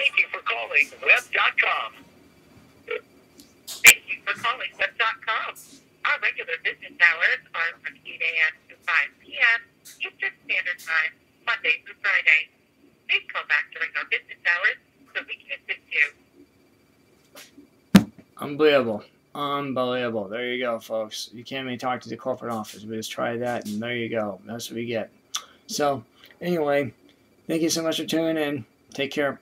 Thank you for calling Web.com. Thank you for calling Web.com. Our regular business hours are from 8 a.m. to 5 p.m. Eastern Standard Time, Monday through Friday. Please call back during our business hours so we can assist you. Unbelievable. Unbelievable. There you go, folks. You can't even talk to the corporate office. We just try that, and there you go. That's what we get. So, anyway, thank you so much for tuning in. Take care.